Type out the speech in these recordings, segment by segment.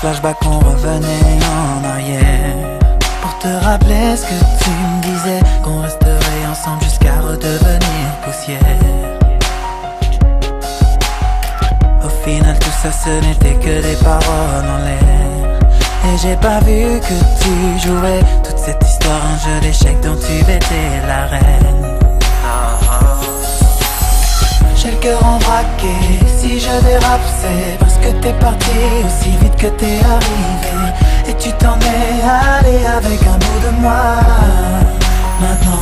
flashbacks, on revenait en arrière. Pour te rappeler ce que tu me disais, qu'on resterait ensemble jusqu'à redevenir poussière. Au final, tout ça, ce n'était que des paroles en l'air. Et j'ai pas vu que tu jouais toute cette histoire, un jeu d'échecs dont tu étais la reine. J'ai le cœur en braqué, si je dérape c'est parce que t'es parti aussi que t'es arrivé. Et tu t'en es allé avec un bout de moi. Maintenant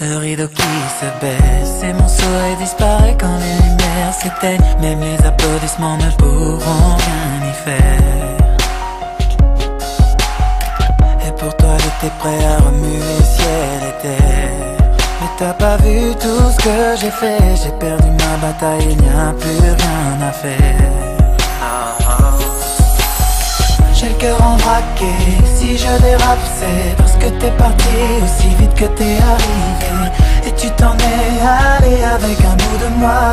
le rideau qui se baisse Et mon sourire disparaît quand les lumières s'éteignent. Même les applaudissements ne pourront rien y faire. Et pour toi j'étais prêt à remuer ciel et terre. Mais t'as pas vu tout ce que j'ai fait? J'ai perdu ma bataille, il n'y a plus rien à faire si je dérape c'est parce que t'es parti aussi vite que t'es arrivé. Et tu t'en es allé avec un bout de moi.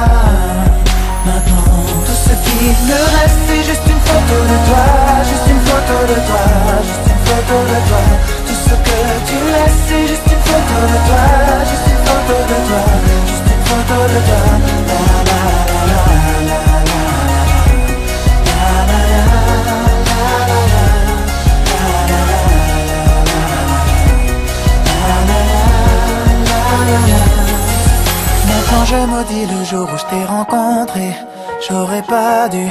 Maintenant tout ce qui me reste c'est juste une photo de toi. Juste une photo de toi, je maudis le jour où je t'ai rencontré J'aurais pas dû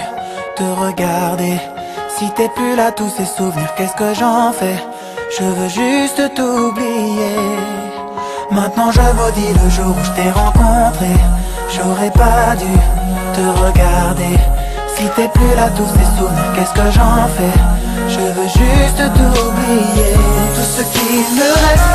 te regarder. Si t'es plus là tous ces souvenirs qu'est-ce que j'en fais? Je veux juste t'oublier. Maintenant je maudis le jour où je t'ai rencontré J'aurais pas dû te regarder. Si t'es plus là tous ces souvenirs qu'est-ce que j'en fais? Je veux juste t'oublier. Tout ce qui me reste